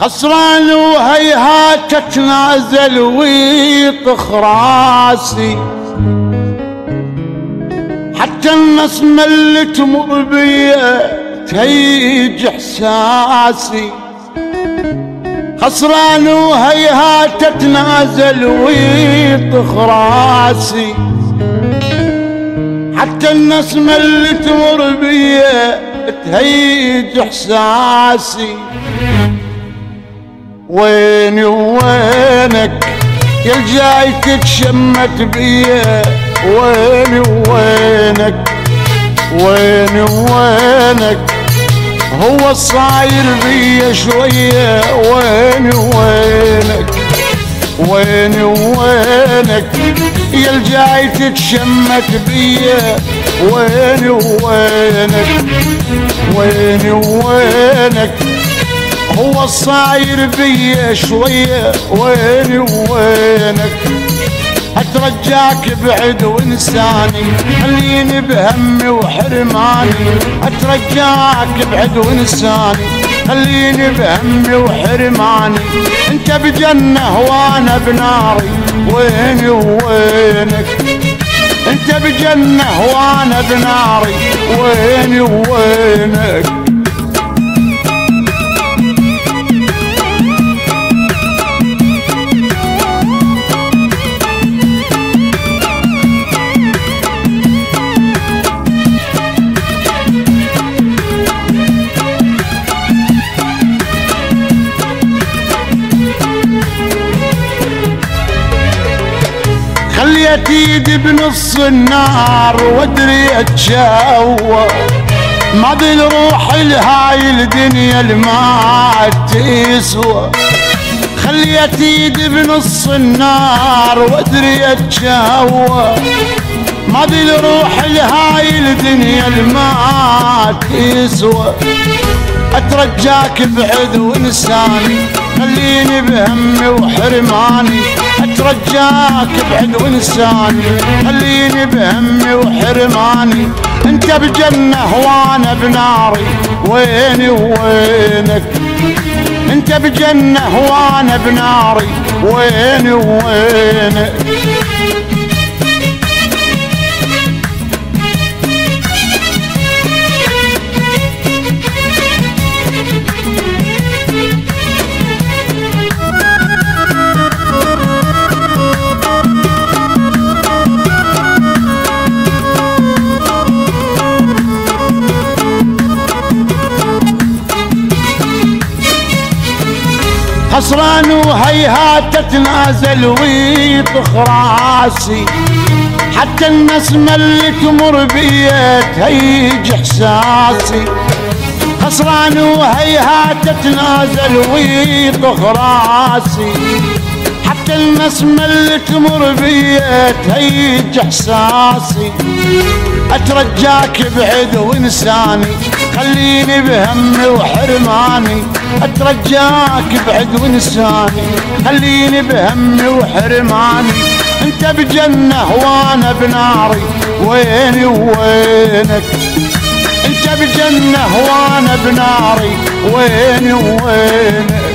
خسران وهيهات تتنازل ويطخ راسي حتى الناس ملت تمر بيا تهيج إحساسي. خسران وهيهات تتنازل ويطخ راسي حتى الناس ملي تمر بيا تهيج إحساسي. ويني وينك؟ يا الجاي تتشمت بيا. ويني وينك؟ ويني وينك؟ هو الصاير بيا شوية. ويني وينك؟ ويني وينك؟ يا الجاي تتشمت بيا. ويني وينك؟ ويني وينك؟ هو الصاير بيا شوية ويني وينك؟ أترجاك بعد وإنساني خليني بهمي وحرماني. أترجاك بعد وإنساني خليني بهمي وحرماني. أنت بجنة وأنا بناري ويني وينك؟ أنت بجنة وأنا بناري ويني وينك؟ خليت ايدي بنص النار وادري اتشوى ماضي الروح لهاي الدنيا ما تسوى خليت ايدي بنص النار وادري اتشوى ماضي الروح لهاي الدنيا ما تسوى اترجاك بعد وانساني. خليني بهمي وحرماني أترجاك بعد وإنساني. خليني بهمي وحرماني أنت بجنة وأنا بناري. ويني وينك؟ أنت بجنة وأنا بناري. ويني وينك؟ خسران وهيهات تتنازل ويطخ راسي حتى الناس اللي تمر بيا تهيج إحساسي. خسران وهيهات تتنازل ويطخ راسي حتى الناس اللي تمر بيا تهيج إحساسي. أترجاك بعد وإنساني خليني بهمي وحرماني. أترجاك بعد وإنساني خليني بهمي وحرماني. أنت بجنة وأنا بناري ويني وينك؟ أنت بجنة وأنا بناري ويني وينك؟